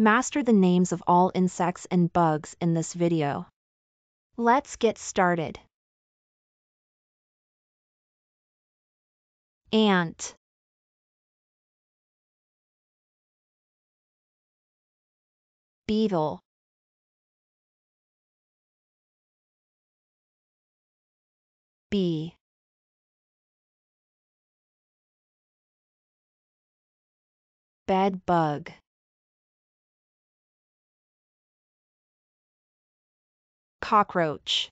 Master the names of all insects and bugs in this video. Let's get started. Ant Beetle Bee Bed bug Cockroach.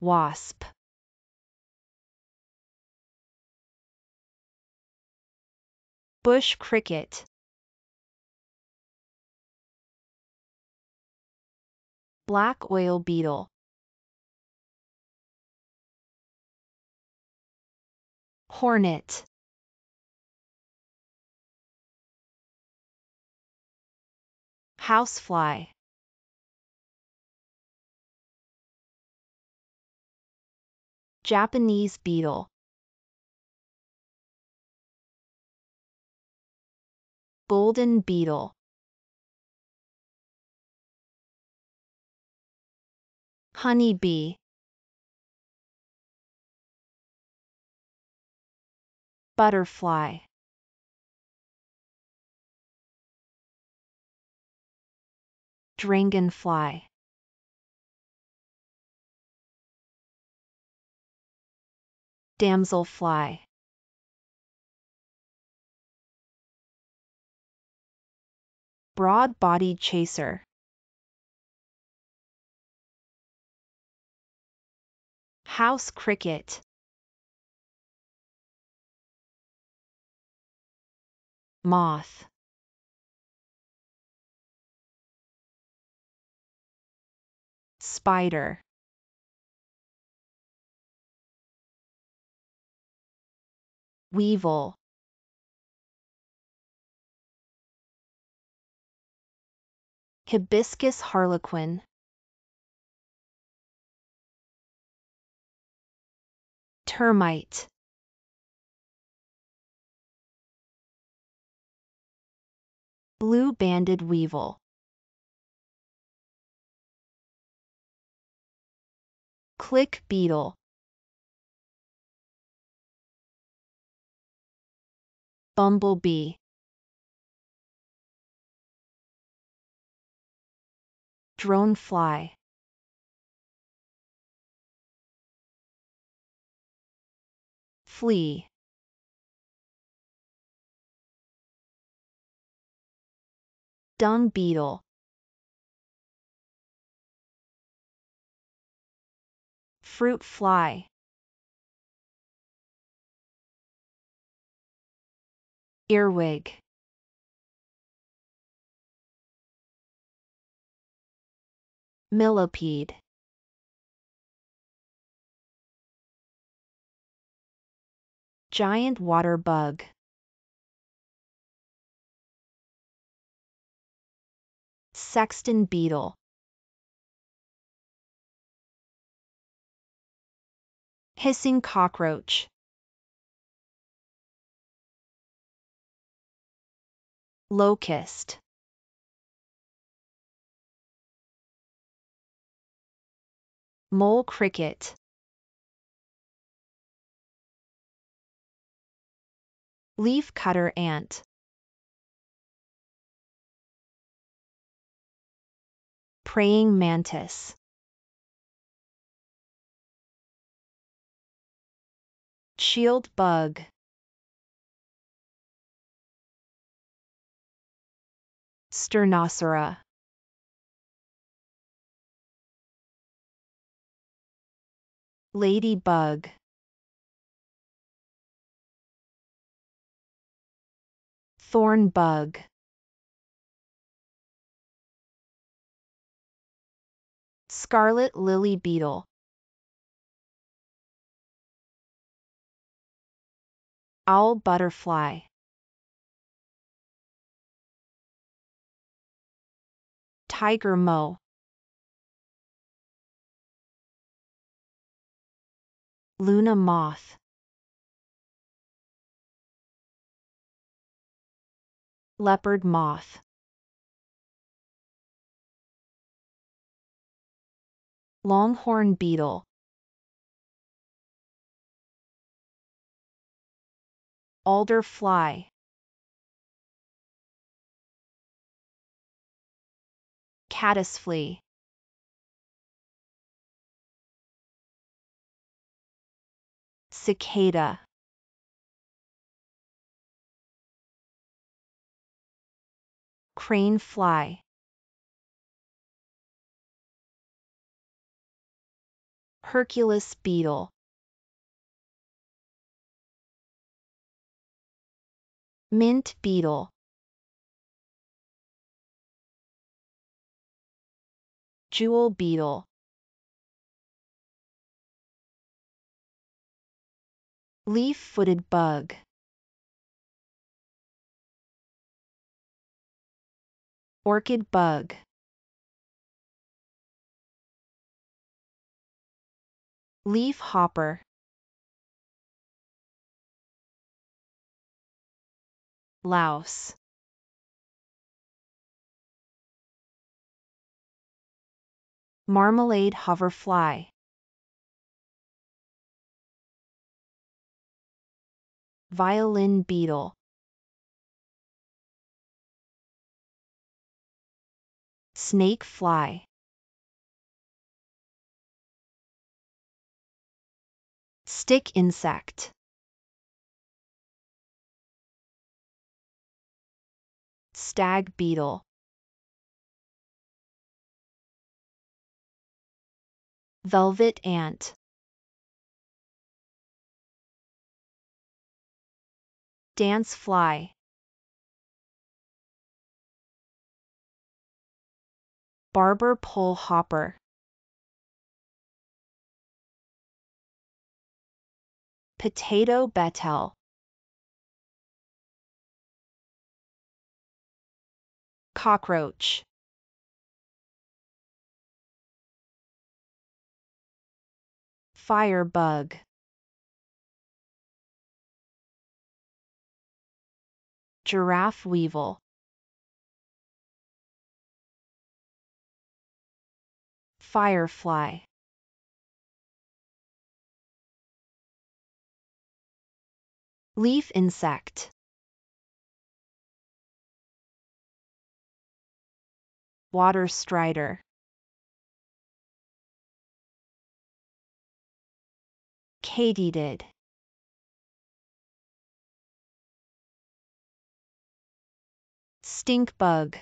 Wasp. Bush cricket. Black oil beetle. Hornet Housefly. Japanese beetle. Golden beetle. Honey bee Butterfly Dragonfly Damselfly Broad-bodied chaser. House cricket. Moth Spider. Weevil. Hibiscus harlequin. Termite. Blue-banded weevil Click beetle. Bumblebee. Dronefly Flea. Dung beetle Fruit fly. Earwig. Millipede. Giant water bug. Sexton beetle Hissing cockroach. Locust. Mole cricket. Leaf cutter ant. Praying mantis Shield bug. Sternocera Ladybug. Thorn bug. Scarlet lily beetle Owl butterfly. Tiger moth Luna moth. Leopard moth. Longhorn beetle alder fly. Caddis flea. Cicada. Crane fly. Hercules beetle mint beetle. Jewel beetle. Leaf-footed bug. Orchid bug. Leaf hopper louse marmalade hoverfly. Violin beetle. Snake fly. Stick insect stag beetle. Velvet ant. Dance fly. Barber pole hopper. Potato beetle cockroach. Firebug giraffe weevil. Firefly. Leaf insect water strider katydid stink bug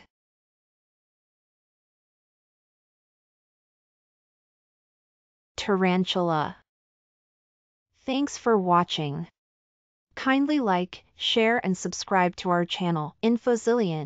tarantula Thanks for watching. Kindly like, share and subscribe to our channel, Infozillien.